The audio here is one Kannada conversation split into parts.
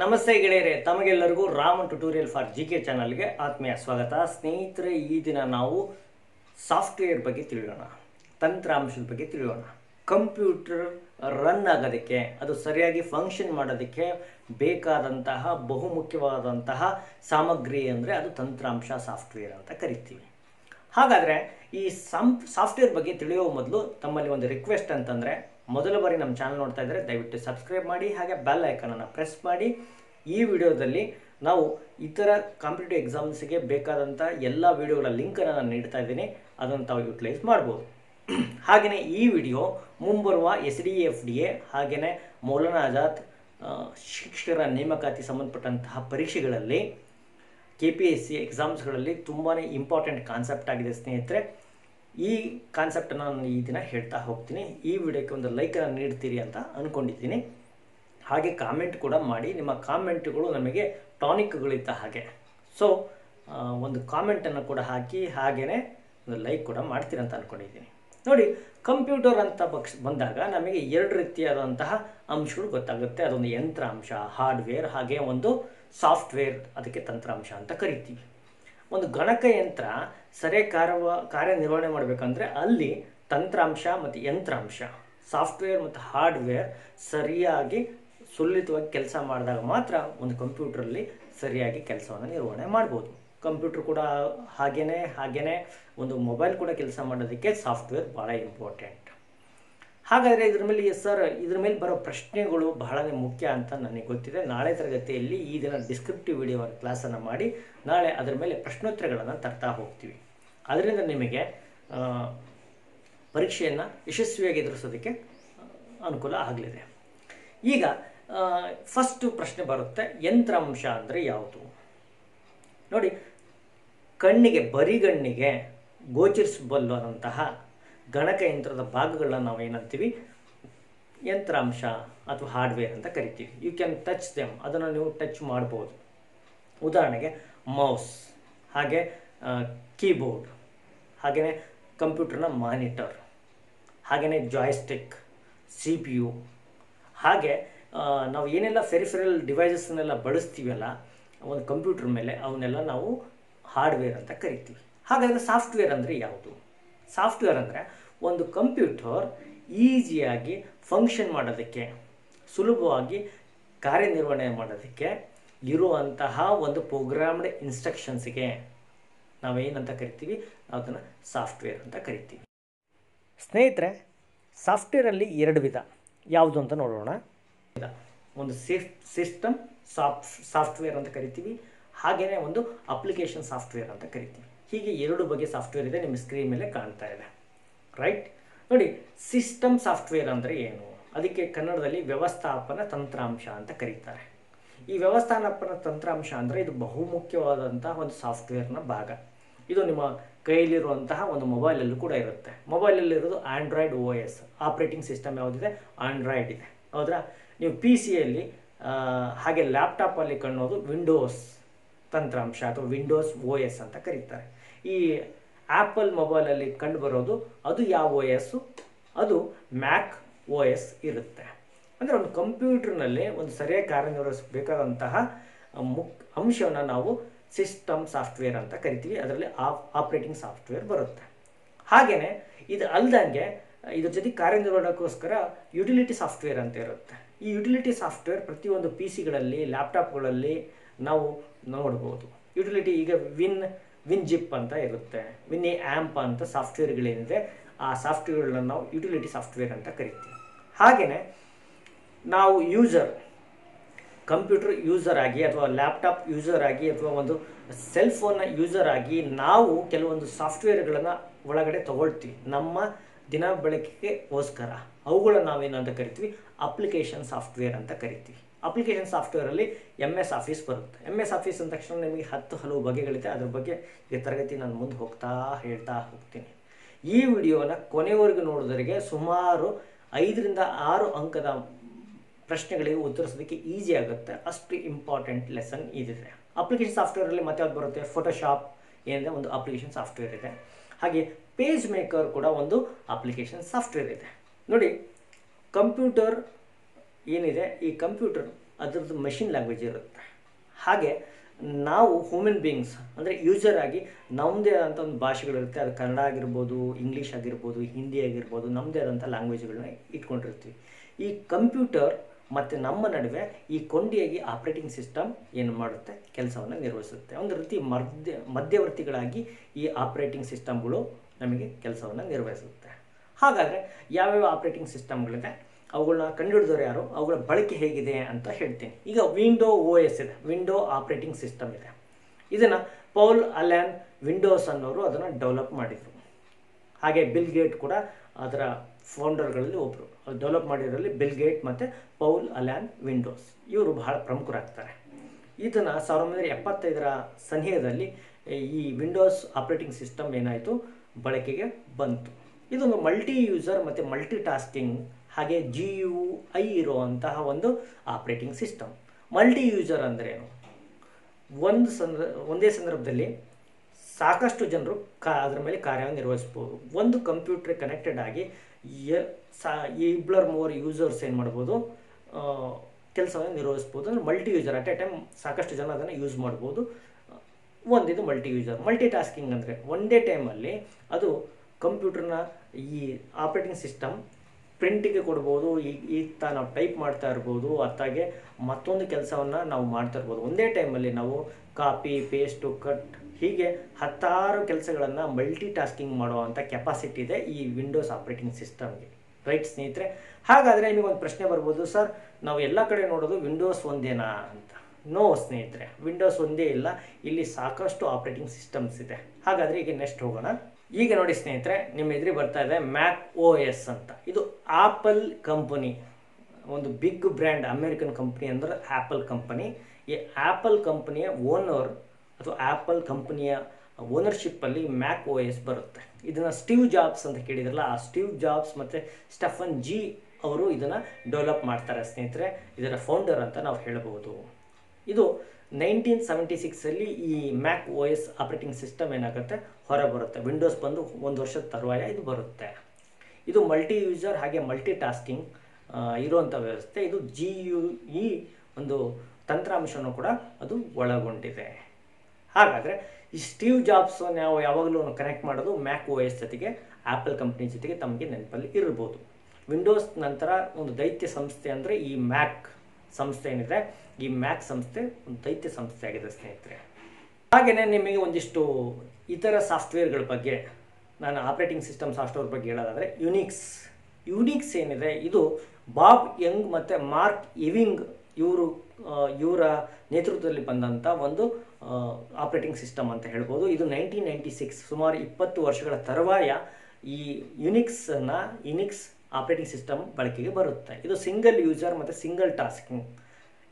ನಮಸ್ತೆ ಗೆಳೆಯರೆ, ತಮಗೆಲ್ಲರಿಗೂ Raman tutorial for G K ಚಾನಲ್ಗೆ ಆತ್ಮೀಯ ಸ್ವಾಗತ. ಸ್ನೇಹಿತರೆ, ಈ ದಿನ ನಾವು ಸಾಫ್ಟ್ವೇರ್ ಬಗ್ಗೆ ತಿಳಿಯೋಣ, ತಂತ್ರಾಂಶದ ಬಗ್ಗೆ ತಿಳಿಯೋಣ. ಕಂಪ್ಯೂಟರ್ ರನ್ ಆಗೋದಕ್ಕೆ, ಅದು ಸರಿಯಾಗಿ ಫಂಕ್ಷನ್ ಮಾಡೋದಕ್ಕೆ ಬೇಕಾದಂತಹ, ಬಹುಮುಖ್ಯವಾದಂತಹ ಸಾಮಗ್ರಿ ಅಂದರೆ ಅದು ತಂತ್ರಾಂಶ ಸಾಫ್ಟ್ವೇರ್ ಅಂತ ಕರಿತೀವಿ. ಹಾಗಾದರೆ ಈ ಸಾಫ್ಟ್ವೇರ್ ಬಗ್ಗೆ ತಿಳಿಯೋ ಮೊದಲು ತಮ್ಮಲ್ಲಿ ಒಂದು ರಿಕ್ವೆಸ್ಟ್ ಅಂತಂದರೆ ಮೊದಲ ಬಾರಿ ನಮ್ಮ ಚಾನಲ್ ನೋಡ್ತಾ ಇದ್ದರೆ ದಯವಿಟ್ಟು ಸಬ್ಸ್ಕ್ರೈಬ್ ಮಾಡಿ, ಹಾಗೆ ಬೆಲ್ ಐಕನನ್ನು ಪ್ರೆಸ್ ಮಾಡಿ. ಈ ವಿಡಿಯೋದಲ್ಲಿ ನಾವು ಇತರ ಕಾಂಪಿಟೇಟಿವ್ ಎಕ್ಸಾಮ್ಸ್ಗೆ ಬೇಕಾದಂಥ ಎಲ್ಲ ವಿಡಿಯೋಗಳ ಲಿಂಕನ್ನು ನಾನು ನೀಡ್ತಾ ಇದ್ದೀನಿ. ಅದನ್ನು ತಾವು ಯುಟಿಲೈಸ್ ಮಾಡ್ಬೋದು. ಹಾಗೆಯೇ ಈ ವಿಡಿಯೋ ಮುಂಬರುವ S D F D A ಹಾಗೆಯೇ ಮೌಲಾನಾ ಆಜಾದ್ ಶಿಕ್ಷಕರ ನೇಮಕಾತಿ ಸಂಬಂಧಪಟ್ಟಂತಹ ಪರೀಕ್ಷೆಗಳಲ್ಲಿ ಕೆ ಪಿ ಎಸ್ ಸಿ ಎಕ್ಸಾಮ್ಸ್ಗಳಲ್ಲಿ ತುಂಬಾ ಇಂಪಾರ್ಟೆಂಟ್ ಕಾನ್ಸೆಪ್ಟ್ ಆಗಿದೆ ಸ್ನೇಹಿತರೆ. ಈ ಕಾನ್ಸೆಪ್ಟನ್ನು ನಾನು ಈ ದಿನ ಹೇಳ್ತಾ ಹೋಗ್ತೀನಿ. ಈ ವಿಡಿಯೋಕ್ಕೆ ಒಂದು ಲೈಕನ್ನು ನೀಡ್ತೀರಿ ಅಂತ ಅಂದ್ಕೊಂಡಿದ್ದೀನಿ ಹಾಗೆ ಕಾಮೆಂಟ್ ಕೂಡ ಮಾಡಿ. ನಿಮ್ಮ ಕಾಮೆಂಟ್ಗಳು ನಮಗೆ ಟಾನಿಕ್ಗಳಿದ್ದ ಹಾಗೆ. ಸೊ ಒಂದು ಕಾಮೆಂಟನ್ನು ಕೂಡ ಹಾಕಿ ಹಾಗೆಯೇ ಒಂದು ಲೈಕ್ ಕೂಡ ಮಾಡ್ತೀರಿ ಅಂತ ಅಂದ್ಕೊಂಡಿದ್ದೀನಿ ನೋಡಿ ಕಂಪ್ಯೂಟರ್ ಅಂತ ಬಕ್ಷ, ಬಂದಾಗ ನಮಗೆ ಎರಡು ರೀತಿಯಾದಂತಹ ಅಂಶಗಳು ಗೊತ್ತಾಗುತ್ತೆ. ಅದೊಂದು ಯಂತ್ರಾಂಶ ಹಾರ್ಡ್ವೇರ್ ಹಾಗೆ ಒಂದು ಸಾಫ್ಟ್ವೇರ್ ಅದಕ್ಕೆ ತಂತ್ರಾಂಶ ಅಂತ ಕರಿತೀವಿ. ಒಂದು ಗಣಕಯಂತ್ರ ಸರಿಯಾಗಿ ಕಾರ್ಯ ಕಾರ್ಯನಿರ್ವಹಣೆ ಮಾಡಬೇಕಂದ್ರೆ ಅಲ್ಲಿ ತಂತ್ರಾಂಶ ಮತ್ತು ಯಂತ್ರಾಂಶ, ಸಾಫ್ಟ್ವೇರ್ ಮತ್ತು ಹಾರ್ಡ್ವೇರ್ ಸರಿಯಾಗಿ ಸುಲಿತವಾಗಿ ಕೆಲಸ ಮಾಡಿದಾಗ ಮಾತ್ರ ಒಂದು ಕಂಪ್ಯೂಟ್ರಲ್ಲಿ ಸರಿಯಾಗಿ ಕೆಲಸವನ್ನು ನಿರ್ವಹಣೆ ಮಾಡ್ಬೋದು. ಕಂಪ್ಯೂಟರ್ ಕೂಡ ಹಾಗೇನೆ ಹಾಗೇ ಒಂದು ಮೊಬೈಲ್ ಕೂಡ ಕೆಲಸ ಮಾಡೋದಕ್ಕೆ ಸಾಫ್ಟ್ವೇರ್ ಭಾಳ ಇಂಪಾರ್ಟೆಂಟ್. ಹಾಗಾದರೆ ಇದ್ರ ಮೇಲೆ ಸರ್, ಇದ್ರ ಮೇಲೆ ಬರೋ ಪ್ರಶ್ನೆಗಳು ಬಹಳನೇ ಮುಖ್ಯ ಅಂತ ನನಗೆ ಗೊತ್ತಿದೆ. ನಾಳೆ ತರಗತಿಯಲ್ಲಿ ಈ ದಿನ ಡಿಸ್ಕ್ರಿಪ್ಟಿವ್ ವಿಡಿಯೋ ಕ್ಲಾಸನ್ನು ಮಾಡಿ, ನಾಳೆ ಅದರ ಮೇಲೆ ಪ್ರಶ್ನೋತ್ತರಗಳನ್ನು ತರ್ತಾ ಹೋಗ್ತೀವಿ. ಅದರಿಂದ ನಿಮಗೆ ಪರೀಕ್ಷೆಯನ್ನು ಯಶಸ್ವಿಯಾಗಿ ಎದುರಿಸೋದಕ್ಕೆ ಅನುಕೂಲ ಆಗಲಿದೆ. ಈಗ ಫಸ್ಟು ಪ್ರಶ್ನೆ ಬರುತ್ತೆ, ಯಂತ್ರಾಂಶ ಅಂದರೆ ಯಾವುದು? ನೋಡಿ, ಕಣ್ಣಿಗೆ, ಬರಿಗಣ್ಣಿಗೆ ಗೋಚರಿಸಬಲ್ಲಂತಹ ಗಣಕಯಂತ್ರದ ಭಾಗಗಳನ್ನ ನಾವು ಏನಂತೀವಿ? ಯಂತ್ರಾಂಶ ಅಥವಾ ಹಾರ್ಡ್ವೇರ್ ಅಂತ ಕರಿತೀವಿ. ಯು ಕ್ಯಾನ್ ಟಚ್ ದೆಮ್ ಅದನ್ನು ನೀವು ಟಚ್ ಮಾಡ್ಬೋದು. ಉದಾಹರಣೆಗೆ ಮೌಸ್ ಹಾಗೆ ಕೀಬೋರ್ಡ್ ಹಾಗೆಯೇ ಕಂಪ್ಯೂಟರ್ನ ಮಾನಿಟರ್ ಹಾಗೆಯೇ ಜಾಯ್ಸ್ಟಿಕ್ ಸಿ ಪಿ ಯು ಹಾಗೆ ನಾವು ಏನೆಲ್ಲ ಫೆರಿಫೆರಲ್ ಡಿವೈಸಸ್ನೆಲ್ಲ ಬಳಸ್ತೀವಲ್ಲ, ಒಂದು ಕಂಪ್ಯೂಟರ್ ಮೇಲೆ ಅವನ್ನೆಲ್ಲ ನಾವು ಹಾರ್ಡ್ವೇರ್ ಅಂತ ಕರಿತೀವಿ. ಹಾಗಾದರೆ ಸಾಫ್ಟ್ವೇರ್ ಅಂದರೆ ಯಾವುದು? ಸಾಫ್ಟ್ವೇರ್ ಅಂದರೆ ಒಂದು ಕಂಪ್ಯೂಟರ್ ಈಸಿಯಾಗಿ ಫಂಕ್ಷನ್ ಮಾಡೋದಕ್ಕೆ, ಸುಲಭವಾಗಿ ಕಾರ್ಯನಿರ್ವಹಣೆ ಮಾಡೋದಕ್ಕೆ ಇರುವಂತಹ ಒಂದು ಪ್ರೋಗ್ರಾಮ್ಡ್ ಇನ್ಸ್ಟ್ರಕ್ಷನ್ಸ್ಗೆ ನಾವೇನಂತ ಕರಿತೀವಿ? ಅದನ್ನು ಸಾಫ್ಟ್ವೇರ್ ಅಂತ ಕರಿತೀವಿ. ಸ್ನೇಹಿತರೆ ಸಾಫ್ಟ್ವೇರಲ್ಲಿ ಎರಡು ವಿಧ. ಯಾವುದು ಅಂತ ನೋಡೋಣ. ಒಂದು ಸಿಫ್ ಸಿಸ್ಟಮ್ ಸಾಫ್ಟ್ ಸಾಫ್ಟ್ವೇರ್ ಅಂತ ಕರಿತೀವಿ. ಹಾಗೆಯೇ ಒಂದು ಅಪ್ಲಿಕೇಶನ್ ಸಾಫ್ಟ್ವೇರ್ ಅಂತ ಕರಿತೀವಿ. ಹೀಗೆ ಎರಡು ಬಗೆ ಸಾಫ್ಟ್ವೇರ್ ಇದೆ, ನಿಮ್ಮ ಸ್ಕ್ರೀನ್ ಮೇಲೆ ಕಾಣ್ತಾ ಇದೆ. ರೈಟ್ ನೋಡಿ ಸಿಸ್ಟಮ್ ಸಾಫ್ಟ್ವೇರ್ ಅಂದರೆ ಏನು? ಅದಕ್ಕೆ ಕನ್ನಡದಲ್ಲಿ ವ್ಯವಸ್ಥಾಪನ ತಂತ್ರಾಂಶ ಅಂತ ಕರೀತಾರೆ. ಈ ವ್ಯವಸ್ಥಾಪನ ತಂತ್ರಾಂಶ ಅಂದರೆ ಇದು ಬಹುಮುಖ್ಯವಾದಂತಹ ಒಂದು ಸಾಫ್ಟ್ವೇರ್ನ ಭಾಗ. ಇದು ನಿಮ್ಮ ಕೈಯಲ್ಲಿರುವಂತಹ ಒಂದು ಮೊಬೈಲಲ್ಲೂ ಕೂಡ ಇರುತ್ತೆ. ಮೊಬೈಲಲ್ಲಿರೋದು Android O S operating system ಯಾವುದಿದೆ? ಆಂಡ್ರಾಯ್ಡ್ ಇದೆ. ಹೌದ್ರಾ? ನೀವು ಪಿ ಸಿಯಲ್ಲಿ ಹಾಗೆ ಲ್ಯಾಪ್ಟಾಪಲ್ಲಿ ಕಾಣೋದು ವಿಂಡೋಸ್ ತಂತ್ರಾಂಶ ಅಥವಾ ವಿಂಡೋಸ್ ಓ ಎಸ್ ಅಂತ ಕರೀತಾರೆ. ಈ ಆ್ಯಪಲ್ ಮೊಬೈಲಲ್ಲಿ ಕಂಡುಬರೋದು ಅದು ಯಾವ ಓ ಎಸ್ಸು ಅದು ಮ್ಯಾಕ್ ಓ ಎಸ್ ಇರುತ್ತೆ. ಅಂದರೆ ಒಂದು ಕಂಪ್ಯೂಟರ್ನಲ್ಲಿ ಒಂದು ಸರಿಯಾಗಿ ಕಾರ್ಯನಿರ್ವಹಿಸಬೇಕಾದಂತಹ ಮುಕ್, ಅಂಶವನ್ನು ನಾವು ಸಿಸ್ಟಮ್ ಸಾಫ್ಟ್ವೇರ್ ಅಂತ ಕರಿತೀವಿ. ಅದರಲ್ಲಿ ಆಪ್ರೇಟಿಂಗ್ ಸಾಫ್ಟ್ವೇರ್ ಬರುತ್ತೆ. ಹಾಗೆಯೇ ಇದು ಅಲ್ದಂಗೆ ಇದ್ರ ಜೊತೆ ಕಾರ್ಯನಿರ್ವಹಣಕ್ಕೋಸ್ಕರ ಯುಟಿಲಿಟಿ ಸಾಫ್ಟ್ವೇರ್ ಅಂತ ಇರುತ್ತೆ. ಈ ಯುಟಿಲಿಟಿ ಸಾಫ್ಟ್ವೇರ್ ಪ್ರತಿಯೊಂದು ಪಿ ಸಿಗಳಲ್ಲಿ ಲ್ಯಾಪ್ಟಾಪ್ಗಳಲ್ಲಿ ನಾವು ನೋಡ್ಬೋದು. ಯುಟಿಲಿಟಿ ಈಗ ವಿನ್ ವಿನ್ ಜಿಪ್ ಅಂತ ಇರುತ್ತೆ. ವಿನ್ ಎ ಆ್ಯಂಪ್ ಅಂತ ಸಾಫ್ಟ್ವೇರ್ಗಳೇನಿದೆ ಆ ಸಾಫ್ಟ್ವೇರ್ಗಳನ್ನ ನಾವು ಯುಟಿಲಿಟಿ ಸಾಫ್ಟ್ವೇರ್ ಅಂತ ಕರಿತೀವಿ. ಹಾಗೆಯೇ ನಾವು ಯೂಸರ್ ಕಂಪ್ಯೂಟರ್ ಯೂಸರ್ ಆಗಿ ಅಥವಾ ಲ್ಯಾಪ್ಟಾಪ್ ಯೂಸರ್ ಆಗಿ ಅಥವಾ ಒಂದು ಸೆಲ್ ಫೋನ್ನ ಯೂಸರ್ ಆಗಿ ನಾವು ಕೆಲವೊಂದು ಸಾಫ್ಟ್ವೇರ್ಗಳನ್ನು ಒಳಗಡೆ ತಗೊಳ್ತೀವಿ. ನಮ್ಮ ದಿನ ಬಳಕೆಗೋಸ್ಕರ. ಅವುಗಳನ್ನ ನಾವೇನಂತ ಕರಿತೀವಿ? ಅಪ್ಲಿಕೇಶನ್ ಸಾಫ್ಟ್ವೇರ್ ಅಂತ ಕರಿತೀವಿ. ಅಪ್ಲಿಕೇಶನ್ ಸಾಫ್ಟ್ವೇರಲ್ಲಿ ಎಂ ಎಸ್ ಆಫೀಸ್ ಬರುತ್ತೆ. ಎಂ ಎಸ್ ಆಫೀಸ್ ಅಂದ ತಕ್ಷಣ ನಿಮಗೆ ಹತ್ತು ಹಲವು ಬಗೆಗಳಿದೆ. ಅದ್ರ ಬಗ್ಗೆ ಈ ತರಗತಿ ನಾನು ಮುಂದೆ ಹೋಗ್ತಾ ಹೇಳ್ತಾ ಹೋಗ್ತೀನಿ. ಈ ವಿಡಿಯೋನ ಕೊನೆವರೆಗೂ ನೋಡೋದರಿಗೆ ಸುಮಾರು ಐದರಿಂದ ಆರು ಅಂಕದ ಪ್ರಶ್ನೆಗಳಿಗೆ ಉತ್ತರಿಸೋದಕ್ಕೆ ಈಸಿ ಆಗುತ್ತೆ. ಅಷ್ಟು ಇಂಪಾರ್ಟೆಂಟ್ ಲೆಸನ್ ಇದಿದೆ. ಅಪ್ಲಿಕೇಶನ್ ಸಾಫ್ಟ್ವೇರಲ್ಲಿ ಮತ್ತೆ ಯಾವ್ದು ಬರುತ್ತೆ? ಫೋಟೋಶಾಪ್ ಏನಿದೆ? ಒಂದು ಅಪ್ಲಿಕೇಶನ್ ಸಾಫ್ಟ್ವೇರ್ ಇದೆ. ಹಾಗೆ ಪೇಜ್ ಮೇಕರ್ ಕೂಡ ಒಂದು ಅಪ್ಲಿಕೇಶನ್ ಸಾಫ್ಟ್ವೇರ್ ಇದೆ. ನೋಡಿ ಕಂಪ್ಯೂಟರ್ ಏನಿದೆ ಈ ಕಂಪ್ಯೂಟರ್ ಅದರದ್ದು ಮೆಷಿನ್ ಲ್ಯಾಂಗ್ವೇಜ್ ಇರುತ್ತೆ. ಹಾಗೆ ನಾವು ಹ್ಯೂಮನ್ ಬೀಯಿಂಗ್ಸ್ ಅಂದರೆ ಯೂಸರ್ ಆಗಿ ನಮ್ಮದೇ ಆದಂಥ ಒಂದು ಭಾಷೆಗಳಿರುತ್ತೆ. ಅದು ಕನ್ನಡ ಆಗಿರ್ಬೋದು ಇಂಗ್ಲೀಷ್ ಆಗಿರ್ಬೋದು ಹಿಂದಿ ಆಗಿರ್ಬೋದು ನಮ್ಮದೇ ಆದಂಥ ಲ್ಯಾಂಗ್ವೇಜ್ಗಳನ್ನ ಇಟ್ಕೊಂಡಿರ್ತೀವಿ. ಈ ಕಂಪ್ಯೂಟರ್ ಮತ್ತು ನಮ್ಮ ನಡುವೆ ಈ ಕೊಂಡಿಯಾಗಿ ಆಪ್ರೇಟಿಂಗ್ ಸಿಸ್ಟಮ್ ಏನು ಮಾಡುತ್ತೆ? ಕೆಲಸವನ್ನು ನಿರ್ವಹಿಸುತ್ತೆ. ಒಂದು ರೀತಿ ಮಧ್ಯ, ಮಧ್ಯವರ್ತಿಗಳಾಗಿ ಈ ಆಪ್ರೇಟಿಂಗ್ ಸಿಸ್ಟಮ್ಗಳು ನಮಗೆ ಕೆಲಸವನ್ನು ನಿರ್ವಹಿಸುತ್ತೆ. ಹಾಗಾದರೆ ಯಾವ್ಯಾವ ಆಪ್ರೇಟಿಂಗ್ ಸಿಸ್ಟಮ್ಗಳಿದೆ ಅವುಗಳನ್ನ ಕಂಡುಹಿಡಿದವರು ಯಾರು? ಅವುಗಳ ಬಳಕೆ ಹೇಗಿದೆ ಅಂತ ಹೇಳ್ತೀನಿ. ಈಗ ವಿಂಡೋ ಓ ಎಸ್ ಇದೆ. ವಿಂಡೋ ಆಪ್ರೇಟಿಂಗ್ ಸಿಸ್ಟಮ್ ಇದೆ. ಇದನ್ನು ಪೌಲ್ ಅಲ್ಯಾನ್ ವಿಂಡೋಸ್ ಅನ್ನೋರು ಅದನ್ನು ಡೆವಲಪ್ ಮಾಡಿದರು. ಹಾಗೆ ಬಿಲ್ ಗೇಟ್ ಕೂಡ ಅದರ ಫೌಂಡರ್ಗಳಲ್ಲಿ ಒಬ್ಬರು ಡೆವಲಪ್ ಮಾಡಿರೋರಲ್ಲಿ ಬಿಲ್ ಗೇಟ್ ಮತ್ತು ಪೌಲ್ ಅಲ್ಯಾನ್ ವಿಂಡೋಸ್ ಇವರು ಬಹಳ ಪ್ರಮುಖರಾಗ್ತಾರೆ. ಇದನ್ನು ಸಾವಿರದ ಒಂಬೈನೂರ ಎಪ್ಪತ್ತೈದರ ಸನಿಹದಲ್ಲಿ ಈ ವಿಂಡೋಸ್ ಆಪ್ರೇಟಿಂಗ್ ಸಿಸ್ಟಮ್ ಏನಾಯಿತು? ಬಳಕೆಗೆ ಬಂತು. ಇದೊಂದು ಮಲ್ಟಿ ಯೂಸರ್ ಮತ್ತು ಮಲ್ಟಿ ಟಾಸ್ಕಿಂಗ್ ಹಾಗೆ ಜಿ ಯು ಐ ಇರುವಂತಹ ಒಂದು ಆಪ್ರೇಟಿಂಗ್ ಸಿಸ್ಟಮ್ ಮಲ್ಟಿ ಯೂಸರ್ ಅಂದ್ರೇನು ಒಂದು ಸಂದ, ಒಂದೇ ಸಂದರ್ಭದಲ್ಲಿ ಸಾಕಷ್ಟು ಜನರು ಕಾ, ಅದರ ಮೇಲೆ ಕಾರ್ಯವನ್ನು ನಿರ್ವಹಿಸ್ಬೋದು. ಒಂದು ಕಂಪ್ಯೂಟರ್ ಕನೆಕ್ಟೆಡ್ ಆಗಿ ಸಾ ಇಬ್ಲರ್ ಮೂವರು ಯೂಸರ್ಸ್ ಏನು ಮಾಡ್ಬೋದು? ಕೆಲಸವನ್ನು ನಿರ್ವಹಿಸ್ಬೋದು. ಅಂದರೆ multi user at a time ಸಾಕಷ್ಟು ಜನ ಅದನ್ನು ಯೂಸ್ ಮಾಡ್ಬೋದು. ಒಂದಿದು ಮಲ್ಟಿ ಯೂಸರ್ ಮಲ್ಟಿ ಟಾಸ್ಕಿಂಗ್ ಅಂದರೆ ಒಂದೇ ಟೈಮಲ್ಲಿ ಅದು ಕಂಪ್ಯೂಟರ್ನ ಈ ಆಪ್ರೇಟಿಂಗ್ ಸಿಸ್ಟಮ್ ಪ್ರಿಂಟಿಗೆ ಕೊಡ್ಬೋದು ಈಗ ಈಗ ನಾವು ಟೈಪ್ ಮಾಡ್ತಾ ಇರ್ಬೋದು ಅತ್ತಾಗೆ ಮತ್ತೊಂದು ಕೆಲಸವನ್ನು ನಾವು ಮಾಡ್ತಾ ಇರ್ಬೋದು. ಒಂದೇ ಟೈಮಲ್ಲಿ ನಾವು ಕಾಪಿ ಪೇಸ್ಟು ಕಟ್ ಹೀಗೆ ಹತ್ತಾರು ಕೆಲಸಗಳನ್ನು ಮಲ್ಟಿ ಟಾಸ್ಕಿಂಗ್ ಮಾಡುವಂಥ ಕೆಪಾಸಿಟಿ ಇದೆ ಈ ವಿಂಡೋಸ್ ಆಪ್ರೇಟಿಂಗ್ ಸಿಸ್ಟಮ್ಗೆ ರೈಟ್ ಸ್ನೇಹಿತರೆ? ಹಾಗಾದರೆ ನಿಮಗೊಂದು ಪ್ರಶ್ನೆ ಬರ್ಬೋದು. ಸರ್ ನಾವು ಎಲ್ಲ ಕಡೆ ನೋಡೋದು ವಿಂಡೋಸ್ ಒಂದೇನಾ ಅಂತ. ನೋ ಸ್ನೇಹಿತರೆ. ವಿಂಡೋಸ್ ಒಂದೇ ಇಲ್ಲ. ಇಲ್ಲಿ ಸಾಕಷ್ಟು ಆಪ್ರೇಟಿಂಗ್ ಸಿಸ್ಟಮ್ಸ್ ಇದೆ. ಹಾಗಾದರೆ ಈಗ ನೆಕ್ಸ್ಟ್ ಹೋಗೋಣ. ಈಗ ನೋಡಿ ಸ್ನೇಹಿತರೆ, ನಿಮ್ಮ ಎದುರಿ ಬರ್ತಾ ಇದೆ ಮ್ಯಾಕ್ ಓ ಎಸ್ ಅಂತ. ಇದು ಆಪಲ್ ಕಂಪನಿ ಒಂದು ಬಿಗ್ ಬ್ರ್ಯಾಂಡ್ ಅಮೇರಿಕನ್ ಕಂಪ್ನಿ ಅಂದ್ರೆ ಆ್ಯಪಲ್ ಕಂಪನಿ ಈ ಆ್ಯಪಲ್ ಕಂಪನಿಯ ಓನರ್ ಅಥವಾ ಆ್ಯಪಲ್ ಕಂಪನಿಯ ಓನರ್ಶಿಪ್ಪಲ್ಲಿ ಮ್ಯಾಕ್ ಓ ಎಸ್ ಬರುತ್ತೆ. ಇದನ್ನು ಸ್ಟೀವ್ ಜಾಬ್ಸ್ ಅಂತ ಕೇಳಿದ್ರಲ್ಲ, ಆ ಸ್ಟೀವ್ ಜಾಬ್ಸ್ ಮತ್ತು ಸ್ಟಫನ್ ಜಿ ಅವರು ಇದನ್ನು ಡೆವಲಪ್ ಮಾಡ್ತಾರೆ ಸ್ನೇಹಿತರೆ. ಇದರ ಫೌಂಡರ್ ಅಂತ ನಾವು ಹೇಳಬಹುದು. ಇದು ನೈನ್ಟೀನ್ ಸೆವೆಂಟಿ ಸಿಕ್ಸಲ್ಲಿ ಈ Mac O S operating system ಏನಾಗುತ್ತೆ? ಹೊರ ಬರುತ್ತೆ ವಿಂಡೋಸ್ ಬಂದು ಒಂದು ವರ್ಷದ ತರುವಾಯ ಇದು ಬರುತ್ತೆ. ಇದು ಮಲ್ಟಿ ಯೂಸರ್ ಹಾಗೆ ಮಲ್ಟಿ ಟಾಸ್ಕಿಂಗ್ ಇರುವಂಥ ವ್ಯವಸ್ಥೆ. ಇದು ಜಿ ಯು ಇ ಒಂದು ತಂತ್ರಾಂಶನೂ ಕೂಡ ಅದು ಒಳಗೊಂಡಿದೆ. ಹಾಗಾದರೆ ಈ ಸ್ಟೀವ್ ಜಾಬ್ಸ್ ನಾವು ಯಾವಾಗಲೂ ಕನೆಕ್ಟ್ ಮಾಡೋದು ಮ್ಯಾಕ್ ಓ ಎಸ್ ಜೊತೆಗೆ ಆ್ಯಪಲ್ ಕಂಪ್ನಿ ಜೊತೆಗೆ ತಮಗೆ ನೆನಪಲ್ಲಿ ಇರ್ಬೋದು. ವಿಂಡೋಸ್ ನಂತರ ಒಂದು ದೈತ್ಯ ಸಂಸ್ಥೆ ಅಂದರೆ ಈ ಮ್ಯಾಕ್ ಸಂಸ್ಥೆ ಏನಿದೆ, ಈ ಮ್ಯಾಕ್ ಸಂಸ್ಥೆ ಒಂದು ದೈತ್ಯ ಸಂಸ್ಥೆ ಆಗಿದೆ ಸ್ನೇಹಿತರೆ. ಹಾಗೆಯೇ ನಿಮಗೆ ಒಂದಿಷ್ಟು ಇತರ ಸಾಫ್ಟ್ವೇರ್ಗಳ ಬಗ್ಗೆ, ನಾನು ಆಪ್ರೇಟಿಂಗ್ ಸಿಸ್ಟಮ್ ಸಾಫ್ಟ್ವೇರ್ ಬಗ್ಗೆ ಹೇಳೋದಾದರೆ ಯುನಿಕ್ಸ್ ಯುನಿಕ್ಸ್ ಏನಿದೆ, ಇದು ಬಾಬ್ ಯಂಗ್ ಮತ್ತು ಮಾರ್ಕ್ ಇವಿಂಗ್ ಇವರು ಇವರ ನೇತೃತ್ವದಲ್ಲಿ ಬಂದಂಥ ಒಂದು ಆಪ್ರೇಟಿಂಗ್ ಸಿಸ್ಟಮ್ ಅಂತ ಹೇಳ್ಬೋದು. ಇದು ನೈನ್ಟೀನ್ ನೈಂಟಿ ಸಿಕ್ಸ್, ಸುಮಾರು ಇಪ್ಪತ್ತು ವರ್ಷಗಳ ತರುವಾಯ ಈ ಯುನಿಕ್ಸನ್ನು ಯುನಿಕ್ಸ್ ಆಪ್ರೇಟಿಂಗ್ ಸಿಸ್ಟಮ್ ಬಳಕೆಗೆ ಬರುತ್ತೆ. ಇದು ಸಿಂಗಲ್ ಯೂಸರ್ ಮತ್ತು ಸಿಂಗಲ್ ಟಾಸ್ಕಿಂಗ್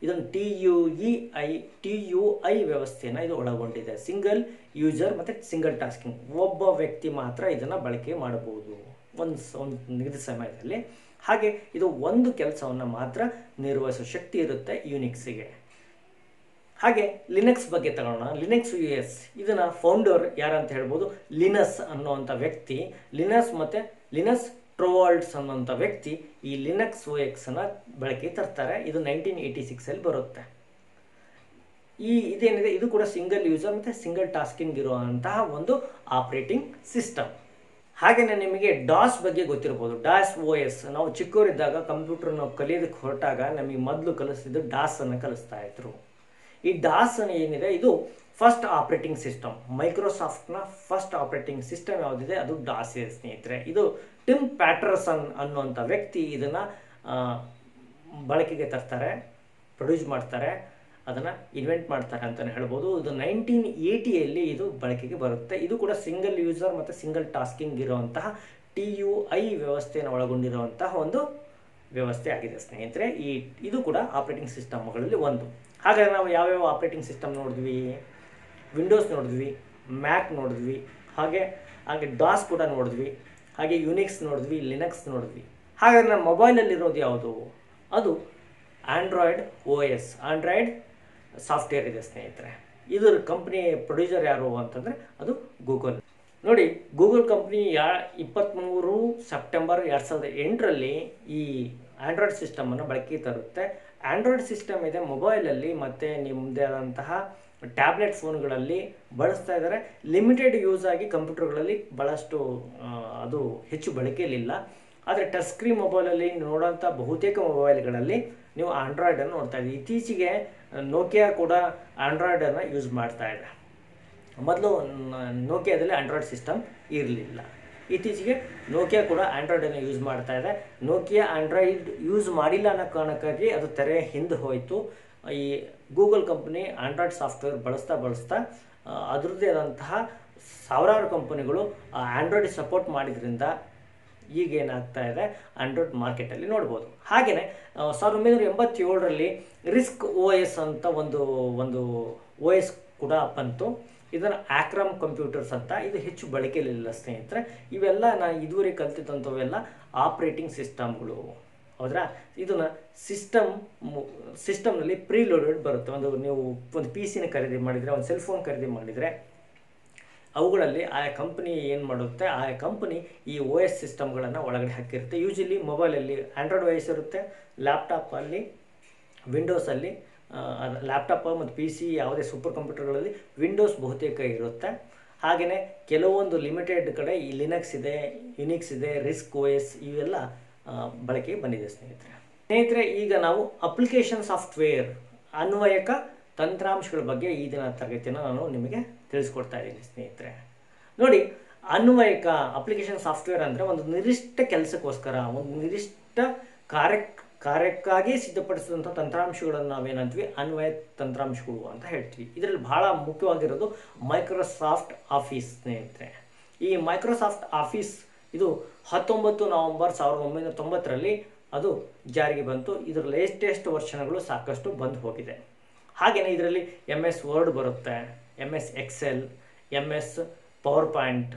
ಇದೊಂದು T U E I, T U I ವ್ಯವಸ್ಥೆಯನ್ನು ಇದು ಒಳಗೊಂಡಿದೆ. ಸಿಂಗಲ್ ಯೂಸರ್ ಮತ್ತು ಸಿಂಗಲ್ ಟಾಸ್ಕಿಂಗ್. ಒಬ್ಬ ವ್ಯಕ್ತಿ ಮಾತ್ರ ಇದನ್ನು ಬಳಕೆ ಮಾಡಬಹುದು. ಒಂದು ಒಂದು ನಿಗದಿತ ಸಮಯದಲ್ಲಿ. ಹಾಗೆ ಇದು ಒಂದು ಕೆಲಸವನ್ನು ಮಾತ್ರ ನಿರ್ವಹಿಸೋ ಶಕ್ತಿ ಇರುತ್ತೆ ಯುನಿಕ್ಸಿಗೆ ಹಾಗೆ ಲಿನಕ್ಸ್ ಬಗ್ಗೆ ತಗೊಳ್ಳೋಣ ಲಿನಕ್ಸ್ ಯು ಎಸ್ ಇದನ್ನು ಫೌಂಡರ್ ಯಾರಂತ ಹೇಳ್ಬೋದು? ಲಿನಸ್ ಅನ್ನುವಂಥ ವ್ಯಕ್ತಿ. ಲಿನಸ್ ಮತ್ತು ಲಿನಸ್ ಟ್ರೋವಾಲ್ಡ್ಸ್ ಅನ್ನೋಂಥ ವ್ಯಕ್ತಿ ಈ ಲಿನಕ್ಸ್ ಓ ಎಕ್ಸನ್ನು ಬಳಕೆ ತರ್ತಾರೆ. ಇದು ನೈನ್ಟೀನ್ ಏಯ್ಟಿ ಸಿಕ್ಸಲ್ಲಿ ಬರುತ್ತೆ. ಈ ಇದೇನಿದೆ? ಇದು ಕೂಡ ಸಿಂಗಲ್ ಯೂಸರ್ ಮತ್ತು ಸಿಂಗಲ್ ಟಾಸ್ಕಿಂಗ್ ಇರುವಂತಹ ಒಂದು ಆಪ್ರೇಟಿಂಗ್ ಸಿಸ್ಟಮ್ ಹಾಗೆಯೇ ನಿಮಗೆ ಡಾಸ್ ಬಗ್ಗೆ ಗೊತ್ತಿರ್ಬೋದು. ಡಾಸ್ ಓ ಎಸ್ ನಾವು ಚಿಕ್ಕವರಿದ್ದಾಗ ಕಂಪ್ಯೂಟರ್ ನಾವು ಕಲಿಯೋದಕ್ಕೆ ಹೊರಟಾಗ ನಮಗೆ ಮೊದಲು ಕಲಿಸಿದ್ದು ಡಾಸ್ ಅನ್ನು ಕಲಿಸ್ತಾ ಇದ್ರು. ಈ ಡಾಸ್ ಏನಿದೆ? ಇದು ಫಸ್ಟ್ ಆಪ್ರೇಟಿಂಗ್ ಸಿಸ್ಟಮ್ ಮೈಕ್ರೋಸಾಫ್ಟ್ನ ಫಸ್ಟ್ ಆಪ್ರೇಟಿಂಗ್ ಸಿಸ್ಟಮ್ ಯಾವುದಿದೆ? ಅದು ಡಾಸ್ ಇದೆ ಸ್ನೇಹಿತರೆ. ಇದು ಟಿಮ್ ಪ್ಯಾಟ್ರಸನ್ ಅನ್ನುವಂಥ ವ್ಯಕ್ತಿ ಇದನ್ನು ಬಳಕೆಗೆ ತರ್ತಾರೆ, ಪ್ರೊಡ್ಯೂಸ್ ಮಾಡ್ತಾರೆ, ಅದನ್ನು ಇನ್ವೆಂಟ್ ಮಾಡ್ತಾರೆ ಅಂತಲೇ ಹೇಳ್ಬೋದು. ಇದು ನೈನ್ಟೀನ್ ಏಯ್ಟಿಯಲ್ಲಿ ಇದು ಬಳಕೆಗೆ ಬರುತ್ತೆ. ಇದು ಕೂಡ ಸಿಂಗಲ್ ಯೂಸರ್ ಮತ್ತು ಸಿಂಗಲ್ ಟಾಸ್ಕಿಂಗ್ ಇರುವಂತಹ ಟಿ ಯು ಐ ವ್ಯವಸ್ಥೆಯನ್ನು ಒಳಗೊಂಡಿರುವಂತಹ ಒಂದು ವ್ಯವಸ್ಥೆ ಆಗಿದೆ ಸ್ನೇಹಿತರೆ. ಈ, ಇದು ಕೂಡ ಆಪ್ರೇಟಿಂಗ್ ಸಿಸ್ಟಮ್ಗಳಲ್ಲಿ ಒಂದು. ಹಾಗಾದರೆ ನಾವು ಯಾವ್ಯಾವ ಆಪ್ರೇಟಿಂಗ್ ಸಿಸ್ಟಮ್ ನೋಡಿದ್ವಿ? ವಿಂಡೋಸ್ ನೋಡಿದ್ವಿ, ಮ್ಯಾಕ್ ನೋಡಿದ್ವಿ, ಹಾಗೆ ಹಾಗೆ ಡಾಸ್ ಕೂಡ ನೋಡಿದ್ವಿ. ಹಾಗೆ ಯುನಿಕ್ಸ್ ನೋಡಿದ್ವಿ ಲಿನಕ್ಸ್ ನೋಡಿದ್ವಿ. ಹಾಗಾದರೆ ನಮ್ಮ ಮೊಬೈಲಲ್ಲಿರೋದು ಯಾವುದು? ಅದು Android O S Android software ಇದೆ ಸ್ನೇಹಿತರೆ. ಇದರ ಕಂಪ್ನಿ ಪ್ರೊಡ್ಯೂಸರ್ ಯಾರು ಅಂತಂದರೆ ಅದು ಗೂಗಲ್ ನೋಡಿ ಗೂಗಲ್ ಕಂಪ್ನಿ ಯಾ ಇಪ್ಪತ್ತ್ಮೂರು ಸೆಪ್ಟೆಂಬರ್ ಎರಡು ಸಾವಿರದ ಎಂಟರಲ್ಲಿ ಈ ಆ್ಯಂಡ್ರಾಯ್ಡ್ ಸಿಸ್ಟಮನ್ನು ಬಳಕೆ ತರುತ್ತೆ. ಆಂಡ್ರಾಯ್ಡ್ ಸಿಸ್ಟಮ್ ಇದೆ ಮೊಬೈಲಲ್ಲಿ ಮತ್ತು ನಿಮ್ಮದೇ ಆದಂತಹ ಟ್ಯಾಬ್ಲೆಟ್ ಫೋನ್ಗಳಲ್ಲಿ ಬಳಸ್ತಾ ಇದ್ದಾರೆ. ಲಿಮಿಟೆಡ್ ಯೂಸ್ ಆಗಿ ಕಂಪ್ಯೂಟರ್ಗಳಲ್ಲಿ ಭಾಳಷ್ಟು ಅದು ಹೆಚ್ಚು ಬಳಕೆಯಲ್ಲಿಲ್ಲ. ಆದರೆ ಟಚ್ ಸ್ಕ್ರೀನ್ ಮೊಬೈಲಲ್ಲಿ ನೋಡೋಂಥ ಬಹುತೇಕ ಮೊಬೈಲ್ಗಳಲ್ಲಿ ನೀವು ಆಂಡ್ರಾಯ್ಡನ್ನು ನೋಡ್ತಾ ಇದ್ದೀವಿ ಇತ್ತೀಚೆಗೆ ನೋಕಿಯಾ ಕೂಡ ಆಂಡ್ರಾಯ್ಡನ್ನು ಯೂಸ್ ಮಾಡ್ತಾ ಇದೆ. ಮೊದಲು ನೋಕಿಯಾದಲ್ಲಿ ಆಂಡ್ರಾಯ್ಡ್ ಸಿಸ್ಟಮ್ ಇರಲಿಲ್ಲ. ಇತ್ತೀಚೆಗೆ ನೋಕಿಯಾ ಕೂಡ ಆ್ಯಂಡ್ರಾಯ್ಡನ್ನು ಯೂಸ್ ಮಾಡ್ತಾ ಇದೆ. ನೋಕಿಯಾ ಆ್ಯಂಡ್ರಾಯ್ಡ್ ಯೂಸ್ ಮಾಡಿಲ್ಲ ಅನ್ನೋ ಕಾರಣಕ್ಕಾಗಿ ಅದು ತೆರೆ ಹಿಂದೆ ಹೋಯಿತು. ಈ ಗೂಗಲ್ ಕಂಪ್ನಿ ಆಂಡ್ರಾಯ್ಡ್ ಸಾಫ್ಟ್ವೇರ್ ಬಳಸ್ತಾ ಬಳಸ್ತಾ ಅದರದ್ದೇ ಆದಂತಹ ಸಾವಿರಾರು ಕಂಪನಿಗಳು ಆಂಡ್ರಾಯ್ಡ್ ಸಪೋರ್ಟ್ ಮಾಡಿದ್ರಿಂದ ಈಗ ಏನಾಗ್ತಾ ಇದೆ, ಆಂಡ್ರಾಯ್ಡ್ ಮಾರ್ಕೆಟಲ್ಲಿ ನೋಡ್ಬೋದು. ಹಾಗೆಯೇ ಸಾವಿರದ ಒಂಬೈನೂರ ಎಂಬತ್ತೇಳರಲ್ಲಿ ರಿಸ್ಕ್ ಓ ಎಸ್ ಅಂತ ಒಂದು ಒಂದು ಓ ಎಸ್ ಕೂಡ ಬಂತು. ಇದನ್ನು ಆಕ್ರಮ್ ಕಂಪ್ಯೂಟರ್ಸ್ ಅಂತ, ಇದು ಹೆಚ್ಚು ಬಳಕೆಯಲ್ಲಿಲ್ಲ ಸ್ನೇಹಿತರೆ. ಇವೆಲ್ಲ ನಾನು ಇದುವರೆಗೆ ಕಲ್ತಿದ್ದಂಥವೆಲ್ಲ ಆಪ್ರೇಟಿಂಗ್ ಸಿಸ್ಟಮ್ಗಳು. ಹೌದ್ರಾ? ಇದನ್ನು ಸಿಸ್ಟಮ್ ಸಿಸ್ಟಮ್ನಲ್ಲಿ ಪ್ರೀ ಲೋಡೆಡ್ ಬರುತ್ತೆ. ಒಂದು ನೀವು ಒಂದು ಪಿ ಸಿನ ಖರೀದಿ ಮಾಡಿದರೆ, ಒಂದು ಸೆಲ್ ಫೋನ್ ಖರೀದಿ ಮಾಡಿದರೆ, ಅವುಗಳಲ್ಲಿ ಆಯಾ ಕಂಪ್ನಿ ಏನು ಮಾಡುತ್ತೆ? ಆಯಾ ಕಂಪ್ನಿ ಈ ಓ ಎಸ್ ಸಿಸ್ಟಮ್ಗಳನ್ನು ಒಳಗಡೆ ಹಾಕಿರುತ್ತೆ. ಯೂಶಲಿ ಮೊಬೈಲಲ್ಲಿ ಆ್ಯಂಡ್ರಾಯ್ಡ್ ಎಸ್ ಇರುತ್ತೆ ಲ್ಯಾಪ್ಟಾಪಲ್ಲಿ ವಿಂಡೋಸಲ್ಲಿ ಲ್ಯಾಪ್ಟಾಪ್ ಮತ್ತು ಪಿ ಸಿ ಯಾವುದೇ ಸೂಪರ್ ಕಂಪ್ಯೂಟರ್ಗಳಲ್ಲಿ ವಿಂಡೋಸ್ ಬಹುತೇಕ ಇರುತ್ತೆ. ಹಾಗೆಯೇ ಕೆಲವೊಂದು ಲಿಮಿಟೆಡ್ ಕಡೆ ಈ ಲಿನಕ್ಸ್ ಇದೆ ಯುನಿಕ್ಸ್ ಇದೆ ರಿಸ್ಕ್ ಓ ಎಸ್ ಇವೆಲ್ಲ ಬಳಕೆಗೆ ಬಂದಿದೆ ಸ್ನೇಹಿತರೆ. ಸ್ನೇಹಿತರೆ, ಈಗ ನಾವು ಅಪ್ಲಿಕೇಶನ್ ಸಾಫ್ಟ್ವೇರ್ ಅನ್ವಯಕ ತಂತ್ರಾಂಶಗಳ ಬಗ್ಗೆ ಈ ದಿನ ತರಗತಿಯನ್ನು ನಾನು ನಿಮಗೆ ತಿಳಿಸ್ಕೊಡ್ತಾ ಇದ್ದೀನಿ ಸ್ನೇಹಿತರೆ. ನೋಡಿ, ಅನ್ವಯಕ ಅಪ್ಲಿಕೇಶನ್ ಸಾಫ್ಟ್ವೇರ್ ಅಂದರೆ ಒಂದು ನಿರ್ದಿಷ್ಟ ಕೆಲಸಕ್ಕೋಸ್ಕರ, ಒಂದು ನಿರ್ದಿಷ್ಟ ಕಾರ್ಯ ಕಾರ್ಯಕ್ಕಾಗಿ ಸಿದ್ಧಪಡಿಸಿದಂಥ ತಂತ್ರಾಂಶಗಳನ್ನು ನಾವೇನಂತೀವಿ ಅನ್ವಯ ತಂತ್ರಾಂಶಗಳು ಅಂತ ಹೇಳ್ತೀವಿ. ಇದರಲ್ಲಿ ಬಹಳ ಮುಖ್ಯವಾಗಿರೋದು ಮೈಕ್ರೋಸಾಫ್ಟ್ ಆಫೀಸ್ ಸ್ನೇಹಿತರೆ. ಈ ಮೈಕ್ರೋಸಾಫ್ಟ್ ಆಫೀಸ್ ಇದು ಹತ್ತೊಂಬತ್ತು ನವಂಬರ್ ಸಾವಿರದ ಒಂಬೈನೂರ ತೊಂಬತ್ತರಲ್ಲಿ ಅದು ಜಾರಿಗೆ ಬಂತು. ಇದರ ಲೇಟೆಸ್ಟ್ ವರ್ಷನ್ಗಳು ಸಾಕಷ್ಟು ಬಂದು ಹೋಗಿದೆ. ಹಾಗೆಯೇ ಇದರಲ್ಲಿ ಎಂ ಎಸ್ ವರ್ಡ್ ಬರುತ್ತೆ. M S Excel M S power point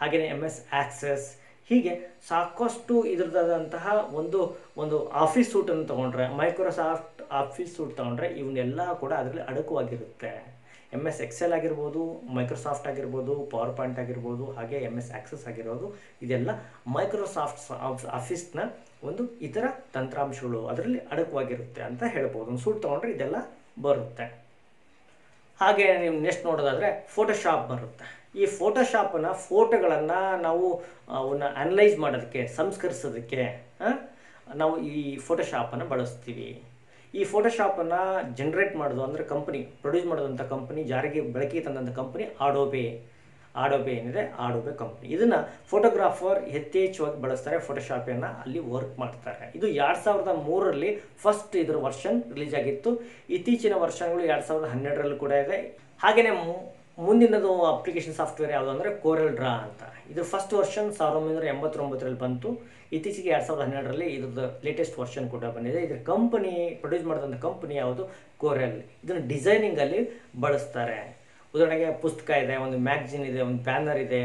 ಹಾಗೆಯೇ ಎಂ ಎಸ್ ಆಕ್ಸೆಸ್ ಹೀಗೆ ಸಾಕಷ್ಟು ಇದರದಾದಂತಹ ಒಂದು ಒಂದು ಆಫೀಸ್ ಸೂಟನ್ನು ತೊಗೊಂಡ್ರೆ ಮೈಕ್ರೋಸಾಫ್ಟ್ ಆಫೀಸ್ ಸೂಟ್ ತೊಗೊಂಡ್ರೆ, ಇವನ್ನೆಲ್ಲ ಕೂಡ ಅದರಲ್ಲಿ ಅಡಕವಾಗಿರುತ್ತೆ. ಎಂ ಎಸ್ ಎಕ್ಸೆಲ್ ಆಗಿರ್ಬೋದು ಮೈಕ್ರೋಸಾಫ್ಟ್ ಆಗಿರ್ಬೋದು ಪವರ್ ಪಾಯಿಂಟ್ ಆಗಿರ್ಬೋದು, ಹಾಗೆ ಎಂ ಎಸ್ ಆಕ್ಸಸ್ ಆಗಿರ್ಬೋದು ಇದೆಲ್ಲ ಮೈಕ್ರೋಸಾಫ್ಟ್ ಆಫೀಸ್ನ ಒಂದು ಇತರ ತಂತ್ರಾಂಶಗಳು ಅದರಲ್ಲಿ ಅಡಕವಾಗಿರುತ್ತೆ ಅಂತ ಹೇಳ್ಬೋದು. ಒಂದು ಸೂಟ್ ತೊಗೊಂಡ್ರೆ ಇದೆಲ್ಲ ಬರುತ್ತೆ. ಹಾಗೆ ನೀವು ನೆಕ್ಸ್ಟ್ ನೋಡೋದಾದರೆ ಫೋಟೋಶಾಪ್ ಬರುತ್ತೆ. ಈ ಫೋಟೋಶಾಪನ್ನು ಫೋಟೋಗಳನ್ನು ನಾವು ಅವನ್ನ ಅನಲೈಸ್ ಮಾಡೋದಕ್ಕೆ, ಸಂಸ್ಕರಿಸೋದಕ್ಕೆ ನಾವು ಈ ಫೋಟೋಶಾಪನ್ನು ಬಳಸ್ತೀವಿ. ಈ ಫೋಟೋಶಾಪನ್ನು ಜನ್ರೇಟ್ ಮಾಡೋದು ಅಂದರೆ ಕಂಪನಿ ಪ್ರೊಡ್ಯೂಸ್ ಮಾಡೋದಂಥ ಕಂಪನಿ ಜಾರಿಗೆ ಬೆಳಕಿಗೆ ತಂದಂಥ ಕಂಪನಿ ಆಡೋಬೆ ಆಡೋಬೆ ಏನಿದೆ? ಆಡೋಬೆ ಕಂಪ್ನಿ ಇದನ್ನು ಫೋಟೋಗ್ರಾಫರ್ ಯಥೇಚ್ಛವಾಗಿ ಬಳಸ್ತಾರೆ ಫೋಟೋಶಾಪನ್ನು ಅಲ್ಲಿ ವರ್ಕ್ ಮಾಡ್ತಾರೆ. ಇದು ಎರಡು ಸಾವಿರದ ಮೂರರಲ್ಲಿ ಫಸ್ಟ್ ಇದರ ವರ್ಷನ್ ರಿಲೀಸ್ ಆಗಿತ್ತು. ಇತ್ತೀಚಿನ ವರ್ಷಗಳು ಎರಡು ಸಾವಿರದ ಹನ್ನೆರಡರಲ್ಲೂ ಕೂಡ ಇದೆ. ಹಾಗೆಯೇ ಮುಂದಿನದು ಅಪ್ಲಿಕೇಶನ್ ಸಾಫ್ಟ್ವೇರ್ ಯಾವುದು ಅಂದರೆ ಕೋರಲ್ ಡ್ರಾ ಅಂತ. ಇದು ಫಸ್ಟ್ ವರ್ಷನ್ ಸಾವಿರದ ಒಂಬೈನೂರ ಎಂಬತ್ತೊಂಬತ್ತರಲ್ಲಿ ಬಂತು. ಇತ್ತೀಚೆಗೆ ಎರಡು ಸಾವಿರದ ಹನ್ನೆರಡರಲ್ಲಿ ಇದ್ರದ್ದು ಲೇಟೆಸ್ಟ್ ವರ್ಷನ್ ಕೂಡ ಬಂದಿದೆ. ಇದ್ರ ಕಂಪನಿ ಪ್ರೊಡ್ಯೂಸ್ ಮಾಡಿದಂಥ ಕಂಪನಿ ಯಾವುದು? ಕೋರಲ್ ಇದನ್ನು ಡಿಸೈನಿಂಗಲ್ಲಿ ಬಳಸ್ತಾರೆ. ಉದಾಹರಣೆಗೆ ಪುಸ್ತಕ ಇದೆ, ಒಂದು ಮ್ಯಾಗ್ಝಿನ್ ಇದೆ, ಒಂದು ಬ್ಯಾನರ್ ಇದೆ.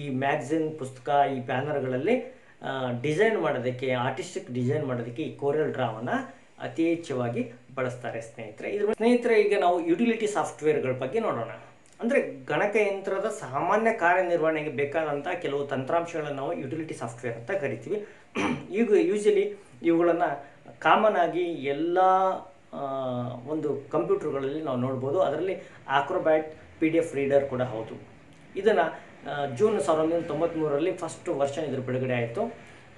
ಈ ಮ್ಯಾಗ್ಝಿನ್ ಪುಸ್ತಕ, ಈ ಬ್ಯಾನರ್ಗಳಲ್ಲಿ ಡಿಸೈನ್ ಮಾಡೋದಕ್ಕೆ ಆರ್ಟಿಸ್ಟಿಕ್ ಡಿಸೈನ್ ಮಾಡೋದಕ್ಕೆ ಈ ಕೋರಲ್ ಡ್ರಾವನ್ನು ಅತಿ ಹೆಚ್ಚವಾಗಿ ಬಳಸ್ತಾರೆ ಸ್ನೇಹಿತರೆ. ಇದ್ರ ಸ್ನೇಹಿತರೆ, ಈಗ ನಾವು ಯುಟಿಲಿಟಿ ಸಾಫ್ಟ್ವೇರ್ಗಳ ಬಗ್ಗೆ ನೋಡೋಣ. ಅಂದರೆ ಗಣಕಯಂತ್ರದ ಸಾಮಾನ್ಯ ಕಾರ್ಯನಿರ್ವಹಣೆಗೆ ಬೇಕಾದಂಥ ಕೆಲವು ತಂತ್ರಾಂಶಗಳನ್ನು ನಾವು ಯುಟಿಲಿಟಿ ಸಾಫ್ಟ್ವೇರ್ ಅಂತ ಕರಿತೀವಿ. ಈಗ ಯೂಶಲಿ ಇವುಗಳನ್ನು ಕಾಮನ್ ಆಗಿ ಎಲ್ಲ ಒಂದು ಕಂಪ್ಯೂಟರ್ಗಳಲ್ಲಿ ನಾವು ನೋಡ್ಬೋದು. ಅದರಲ್ಲಿ Acrobat P D F reader ಕೂಡ ಹೌದು. ಇದನ್ನು ಜೂನ್ ಸಾವಿರದ ಒಂಬೈನೂರ ತೊಂಬತ್ತ್ಮೂರರಲ್ಲಿ ಫಸ್ಟ್ ವರ್ಷನ್ ಇದ್ರ ಬಿಡುಗಡೆ ಆಯಿತು.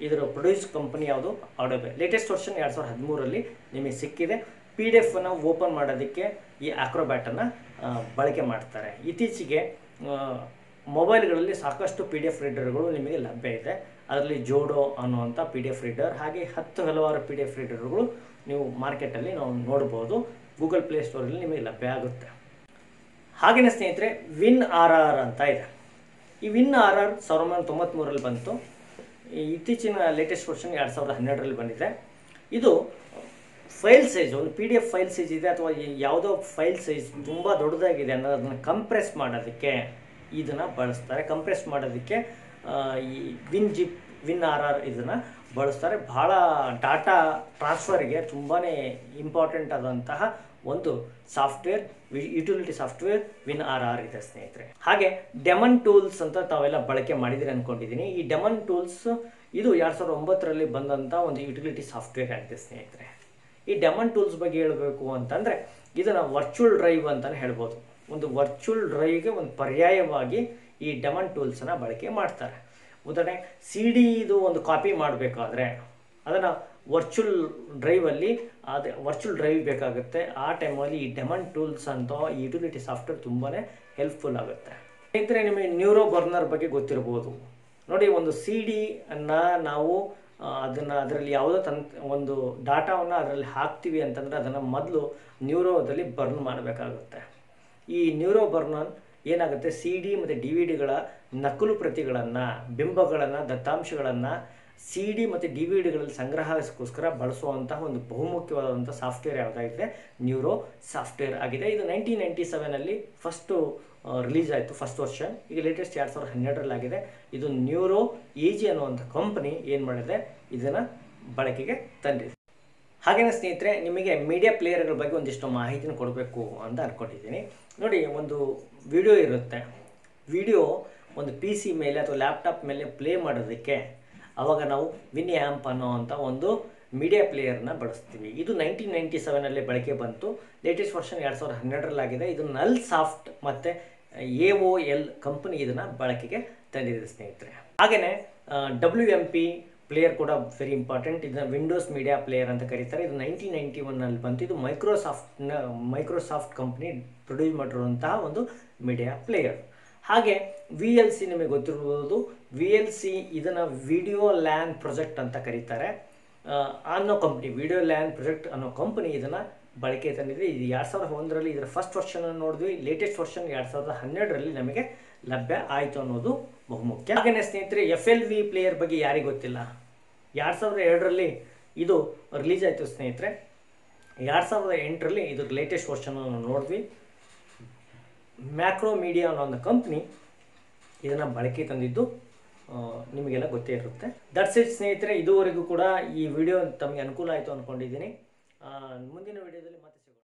ಇದರ ಪ್ರೊಡ್ಯೂಸ್ ಕಂಪನಿ ಯಾವುದು? ಆಡೋಬೆ ಲೇಟೆಸ್ಟ್ ವರ್ಷನ್ ಎರಡು ಸಾವಿರದ ಹದಿಮೂರರಲ್ಲಿ ನಿಮಗೆ ಸಿಕ್ಕಿದೆ. ಪಿ ಡಿ ಎಫನ್ನು ಓಪನ್ ಮಾಡೋದಕ್ಕೆ ಈ ಆಕ್ರೋಬ್ಯಾಟನ್ನು ಬಳಕೆ ಮಾಡ್ತಾರೆ. ಇತ್ತೀಚೆಗೆ ಮೊಬೈಲ್ಗಳಲ್ಲಿ ಸಾಕಷ್ಟು ಪಿ ಡಿ ಎಫ್ ರೀಡರ್ಗಳು ನಿಮಗೆ ಲಭ್ಯ ಇದೆ. ಅದರಲ್ಲಿ ಜೋಡೋ ಅನ್ನುವಂಥ ಪಿ ಡಿ ಎಫ್ ರೀಡರ್ ಹಾಗೆ ಹತ್ತು ಹಲವಾರು ಪಿ ಡಿ ಎಫ್ ರೀಡರ್ಗಳು ನೀವು ಮಾರ್ಕೆಟಲ್ಲಿ ನಾವು ನೋಡ್ಬೋದು. ಗೂಗಲ್ ಪ್ಲೇ ಸ್ಟೋರಲ್ಲಿ ನಿಮಗೆ ಲಭ್ಯ ಆಗುತ್ತೆ. ಹಾಗೆಯೇ ಸ್ನೇಹಿತರೆ ವಿನ್ ಆರ್ ಆರ್ ಅಂತ ಇದೆ. ಈ ವಿನ್ ಆರ್ ಆರ್ ಸಾವಿರದ ಒಂಬೈನೂರ ತೊಂಬತ್ತ್ಮೂರಲ್ಲಿ ಬಂತು. ಇತ್ತೀಚಿನ ಲೇಟೆಸ್ಟ್ ವರ್ಷನ್ ಎರಡು ಸಾವಿರದ ಹನ್ನೆರಡರಲ್ಲಿ ಬಂದಿದೆ. ಇದು ಫೈಲ್ ಸೈಜ್, ಒಂದು P D F file size ಇದೆ ಅಥವಾ ಯಾವುದೋ ಫೈಲ್ ಸೈಜ್ ತುಂಬ ದೊಡ್ಡದಾಗಿದೆ ಅನ್ನೋದನ್ನು ಕಂಪ್ರೆಸ್ ಮಾಡೋದಕ್ಕೆ ಇದನ್ನು ಬಳಸ್ತಾರೆ. ಕಂಪ್ರೆಸ್ ಮಾಡೋದಕ್ಕೆ ಈ win zip win R R ಇದನ್ನು ಬಳಸ್ತಾರೆ. ಭಾಳ ಡಾಟಾ ಟ್ರಾನ್ಸ್ಫರ್ಗೆ ತುಂಬಾ ಇಂಪಾರ್ಟೆಂಟ್ ಆದಂತಹ ಒಂದು software utility software win R R ಇದೆ ಸ್ನೇಹಿತರೆ. ಹಾಗೆ ಡೆಮನ್ ಟೂಲ್ಸ್ ಅಂತ ತಾವೆಲ್ಲ ಬಳಕೆ ಮಾಡಿದಿರಿ ಅಂದ್ಕೊಂಡಿದ್ದೀನಿ ಈ ಡೆಮನ್ ಟೂಲ್ಸ್ ಇದು ಎರಡು ಸಾವಿರದ ಒಂಬತ್ತರಲ್ಲಿ ಬಂದಂಥ ಒಂದು ಯುಟಿಲಿಟಿ ಸಾಫ್ಟ್ವೇರ್ ಆಗಿದೆ ಸ್ನೇಹಿತರೆ. ಈ ಡೆಮನ್ ಟೂಲ್ಸ್ ಬಗ್ಗೆ ಹೇಳಬೇಕು ಅಂತಂದರೆ ಇದನ್ನು ವರ್ಚುವಲ್ ಡ್ರೈವ್ ಅಂತಲೇ ಹೇಳ್ಬೋದು. ಒಂದು ವರ್ಚುವಲ್ ಡ್ರೈವ್ಗೆ ಒಂದು ಪರ್ಯಾಯವಾಗಿ ಈ ಡೆಮನ್ ಟೂಲ್ಸನ್ನು ಬಳಕೆ ಮಾಡ್ತಾರೆ. ಉದಾಹರಣೆ ಸಿ ಡಿ ಇದು ಒಂದು ಕಾಪಿ ಮಾಡಬೇಕಾದ್ರೆ, ಅದನ್ನು ವರ್ಚುವಲ್ ಡ್ರೈವಲ್ಲಿ ಅದು ವರ್ಚುವಲ್ ಡ್ರೈವ್ ಬೇಕಾಗುತ್ತೆ. ಆ ಟೈಮಲ್ಲಿ ಈ ಡೆಮನ್ ಟೂಲ್ಸ್ ಅಂತ ಈ ಯುಟಿಲಿಟಿ ಸಾಫ್ಟ್ವೇರ್ ತುಂಬಾ ಹೆಲ್ಪ್ಫುಲ್ ಆಗುತ್ತೆ. ಸ್ನೇಹಿತರೆ, ನಿಮಗೆ ನ್ಯೂರೋ ಬರ್ನರ್ ಬಗ್ಗೆ ಗೊತ್ತಿರ್ಬೋದು. ನೋಡಿ, ಒಂದು ಸಿ ಡಿ ಅನ್ನು ನಾವು ಅದನ್ನು ಅದರಲ್ಲಿ ಯಾವುದೋ ತನ್ ಒಂದು ಡಾಟಾವನ್ನು ಅದರಲ್ಲಿ ಹಾಕ್ತೀವಿ ಅಂತಂದರೆ ಅದನ್ನು ಮೊದಲು ನ್ಯೂರೋದಲ್ಲಿ ಬರ್ನ್ ಮಾಡಬೇಕಾಗುತ್ತೆ. ಈ ನ್ಯೂರೋ ಬರ್ನನ್ ಏನಾಗುತ್ತೆ? ಸಿ ಡಿ ಮತ್ತು ಡಿ ವಿ ಡಿಗಳ ನಕಲು ಪ್ರತಿಗಳನ್ನು, ಬಿಂಬಗಳನ್ನು, ದತ್ತಾಂಶಗಳನ್ನು ಸಿ ಡಿ ಮತ್ತು ಡಿ ವಿ ಡಿಗಳಲ್ಲಿ ಸಂಗ್ರಹಕ್ಕೋಸ್ಕರ ಬಳಸುವಂತಹ ಒಂದು ಬಹುಮುಖ್ಯವಾದಂಥ ಸಾಫ್ಟ್ವೇರ್ ಯಾವುದಾಗಿದೆ? ನ್ಯೂರೋ ಸಾಫ್ಟ್ವೇರ್ ಆಗಿದೆ. ಇದು ನೈನ್ಟೀನ್ ನೈಂಟಿ ಸೆವೆನಲ್ಲಿ ಫಸ್ಟು ರಿಲೀಸ್ ಆಯಿತು ಫಸ್ಟ್ ವರ್ಷನ್ ಈಗ ಲೇಟೆಸ್ಟ್ ಎರಡು ಸಾವಿರದ ಹನ್ನೆರಡರಲ್ಲಾಗಿದೆ ಇದು ನ್ಯೂರೋ ಎ ಜಿ ಅನ್ನುವಂಥ ಕಂಪನಿ ಏನು ಮಾಡಿದೆ? ಇದನ್ನು ಬಳಕೆಗೆ ತಂದಿದೆ. ಹಾಗೆಯೇ ಸ್ನೇಹಿತರೆ, ನಿಮಗೆ ಮೀಡಿಯಾ ಪ್ಲೇಯರ್ಗಳ ಬಗ್ಗೆ ಒಂದಿಷ್ಟು ಮಾಹಿತಿನ ಕೊಡಬೇಕು ಅಂತ ಅಂದ್ಕೊಂಡಿದ್ದೀನಿ ನೋಡಿ, ಒಂದು ವಿಡಿಯೋ ಇರುತ್ತೆ. ವಿಡಿಯೋ ಒಂದು ಪಿ ಸಿ ಮೇಲೆ ಅಥವಾ ಲ್ಯಾಪ್ಟಾಪ್ ಮೇಲೆ ಪ್ಲೇ ಮಾಡೋದಕ್ಕೆ ಆವಾಗ ನಾವು ವಿನಿ ಆ್ಯಂಪ್ ಅನ್ನೋವಂಥ ಒಂದು ಮೀಡಿಯಾ ಪ್ಲೇಯರ್ನ ಬಳಸ್ತೀವಿ. ಇದು ನೈನ್ಟೀನ್ ನೈಂಟಿ ಸೆವೆನಲ್ಲಿ ಬಳಕೆ ಬಂತು. ಲೇಟೆಸ್ಟ್ ವರ್ಷನ್ ಎರಡು ಸಾವಿರದ ಹನ್ನೆರಡರಲ್ಲಾಗಿದೆ ಇದು ನಲ್ ಸಾಫ್ಟ್ ಮತ್ತು ಎ ಓ ಎಲ್ ಕಂಪನಿ ಇದನ್ನು ಬಳಕೆಗೆ ತಂದಿದೆ ಸ್ನೇಹಿತರೆ. ಹಾಗೆಯೇ ಡಬ್ಲ್ಯೂ ಎಂ ಪಿ ಪ್ಲೇಯರ್ ಕೂಡ ವೆರಿ ಇಂಪಾರ್ಟೆಂಟ್ ಇದನ್ನ ವಿಂಡೋಸ್ ಮೀಡಿಯಾ ಪ್ಲೇಯರ್ ಅಂತ ಕರೀತಾರೆ. ಇದು ನೈನ್ಟೀನ್ ನೈಂಟಿ ಒನ್ನಲ್ಲಿ ಬಂತು. ಇದು ಮೈಕ್ರೋಸಾಫ್ಟ್ನ ಮೈಕ್ರೋಸಾಫ್ಟ್ ಕಂಪ್ನಿ ಪ್ರೊಡ್ಯೂಸ್ ಮಾಡಿರುವಂತಹ ಒಂದು ಮೀಡಿಯಾ ಪ್ಲೇಯರ್ ಹಾಗೆ ವಿ ಎಲ್ ಸಿ ನಿಮಗೆ ಗೊತ್ತಿರ್ಬೋದು ವಿ ಎಲ್ ಸಿ ಇದನ್ನು ವಿಡಿಯೋ ಲ್ಯಾನ್ ಪ್ರೊಜೆಕ್ಟ್ ಅಂತ ಕರೀತಾರೆ. ಅನ್ನೋ ಕಂಪ್ನಿ ವಿಡಿಯೋ ಲ್ಯಾನ್ ಪ್ರೊಜೆಕ್ಟ್ ಅನ್ನೋ ಕಂಪ್ನಿ ಇದನ್ನು ಬಳಕೆ ತಂದಿದೆ. ಇದು ಎರಡು ಸಾವಿರದ ಒಂದರಲ್ಲಿ ಇದರ ಫಸ್ಟ್ ವರ್ಷನನ್ನು ನೋಡಿದ್ವಿ. ಲೇಟೆಸ್ಟ್ ವರ್ಷನ್ ಎರಡು ಸಾವಿರದ ಹನ್ನೆರಡರಲ್ಲಿ ನಮಗೆ ಲಭ್ಯ ಆಯಿತು ಅನ್ನೋದು ಬಹುಮುಖ್ಯ. ಹಾಗೆಯೇ ಸ್ನೇಹಿತರೆ ಎಫ್ ಎಲ್ ವಿ ಪ್ಲೇಯರ್ ಬಗ್ಗೆ ಯಾರಿಗೆ ಗೊತ್ತಿಲ್ಲ? ಎರಡು ಸಾವಿರದ ಎರಡರಲ್ಲಿ ಇದು ರಿಲೀಸ್ ಆಯಿತು ಸ್ನೇಹಿತರೆ. ಎರಡು ಸಾವಿರದ ಎಂಟರಲ್ಲಿ ಇದ್ರ ಲೇಟೆಸ್ಟ್ ವರ್ಷನನ್ನು ನೋಡಿದ್ವಿ. ಮ್ಯಾಕ್ರೋ ಮೀಡಿಯಾ ಅನ್ನೋ ಒಂದು ಕಂಪ್ನಿ ಇದನ್ನು ಬಳಕೆ ತಂದಿದ್ದು. ನಿಮಗೆಲ್ಲ ಗೊತ್ತೇ ಇರುತ್ತೆ ದಟ್ಸ್ ಇಟ್ ಸ್ನೇಹಿತರೆ ಇದುವರೆಗೂ ಕೂಡ ಈ ವಿಡಿಯೋ ತಮಗೆ ಅನುಕೂಲ ಆಯಿತು ಅಂದ್ಕೊಂಡಿದ್ದೀನಿ ಮುಂದಿನ ವಿಡಿಯೋದಲ್ಲಿ.